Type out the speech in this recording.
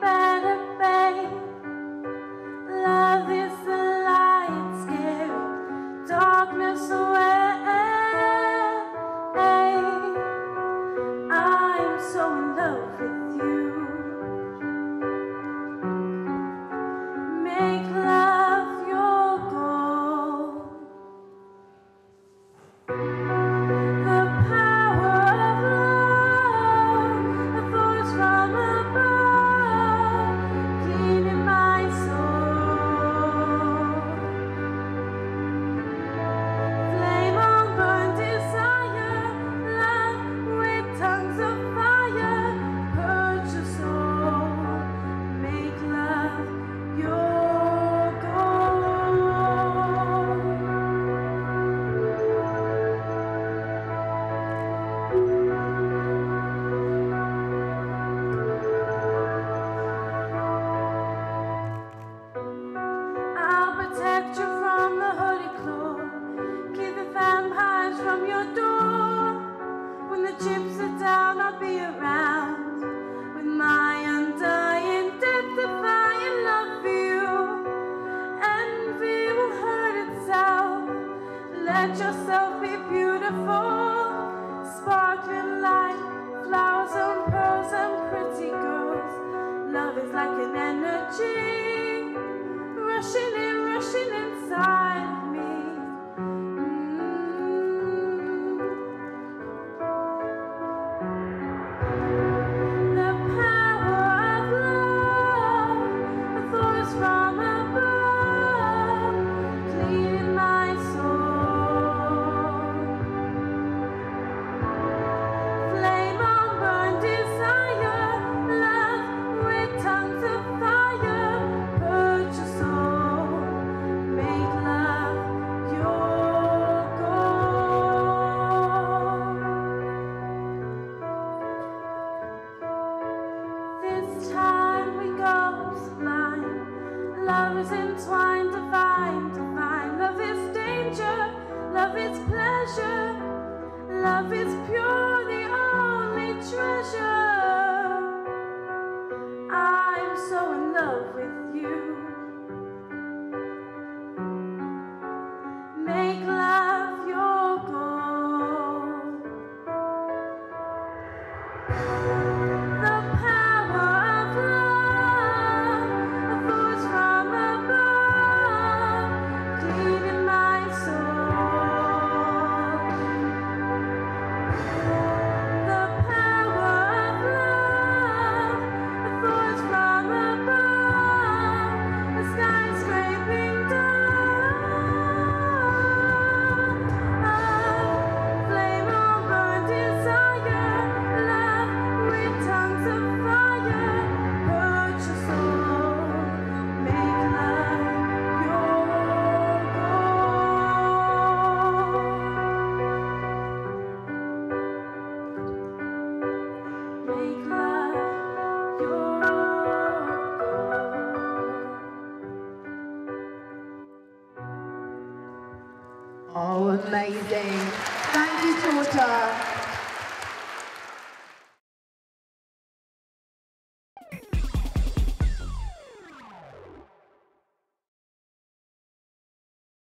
back. Let yourself be beautiful, sparkling light, flowers and pearls and pretty girls. Love is like an energy rushing entwined, divine, divine. Love is danger, love is pleasure, love is pure, the only treasure. I'm so in love with you. Make love your goal. Oh, amazing. Thank you, Torta.